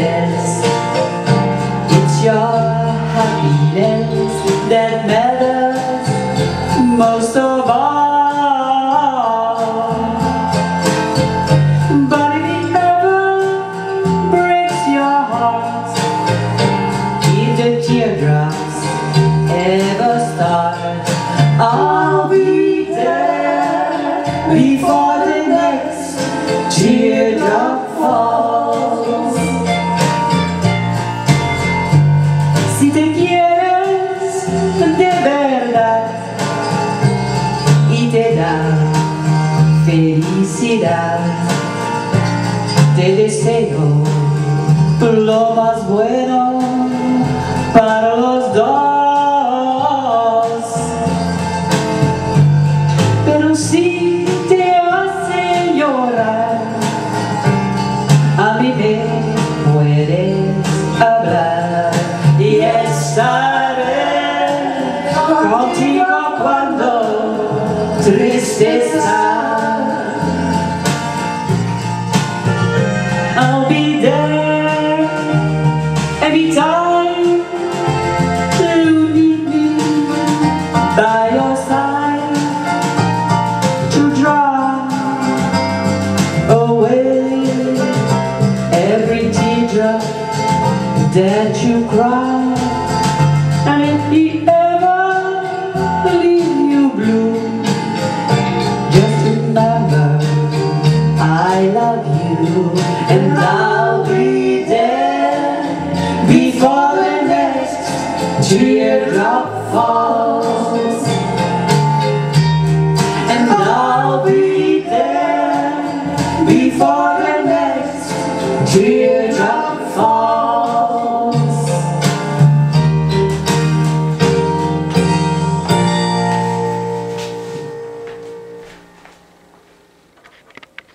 best. It's your happiness that matters most of all. But if it ever breaks your heart If the teardrops ever start I'll be there before te quieres de verdad y te da felicidad. Te deseo lo más bueno para sister I'll be there every time you need by your side to drive away every teardrop that you cry. teardrop falls And I'll be there before the next teardrop